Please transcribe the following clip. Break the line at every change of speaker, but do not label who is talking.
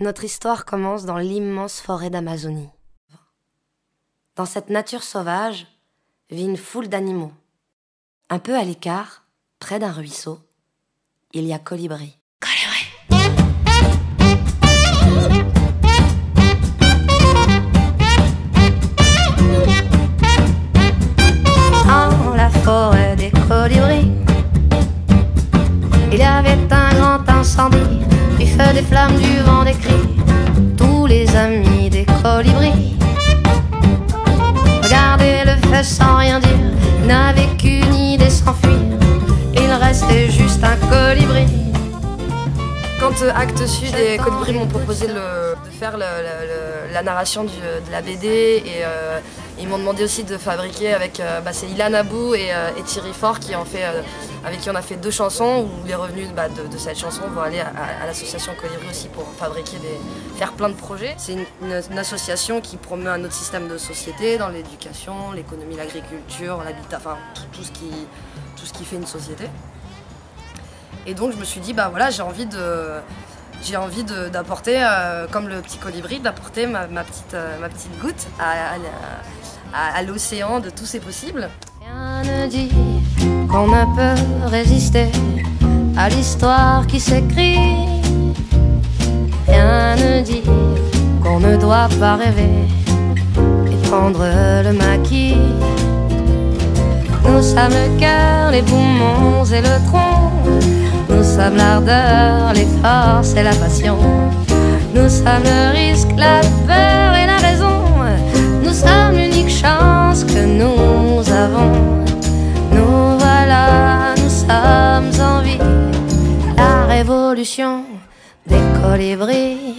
Notre histoire commence dans l'immense forêt d'Amazonie. Dans cette nature sauvage vit une foule d'animaux. Un peu à l'écart, près d'un ruisseau, il y a Colibri. Dans la forêt des colibris, il y avait un grand incendie, feu, des flammes, du vent, des cris, tous les amis des colibris. Regardez le feu sans rien dire, n'avait qu'une idée s'enfuir, il restait juste un colibri.
Quand euh, Actes Sud et Colibri m'ont proposé le- de faire le- le- le- la narration du- de la BD et euh, ils m'ont demandé aussi de fabriquer avec euh, bah, c'est Ilan Abou et, euh, et Thierry Fort qui fait, euh, avec qui on a fait deux chansons où les revenus bah, de, de cette chanson vont aller à, à- à l'association Colibri aussi pour fabriquer des faire plein de projets. C'est une, une- une association qui promeut un autre système de société dans l'éducation, l'économie, l'agriculture, l'habitat, enfin tout, tout ce qui, tout ce qui fait une société. Et donc je me suis dit bah voilà j'ai envie de j'ai envie d'apporter euh, comme le petit colibri d'apporter ma, euh, petite goutte à, à à- à l'océan de tous ces possibles.
Rien ne dit qu'on ne peut résister à l'histoire qui s'écrit. Rien ne dit qu'on ne doit pas rêver et prendre le maquis. Nous sommes le cœur, les poumons et le tronc. Nous sommes l'ardeur, les forces et la passion. Nous sommes le risque, la peur et la raison. Nous sommes l'unique chance que nous avons. Nous voilà, nous sommes en vie. La révolution des colibris.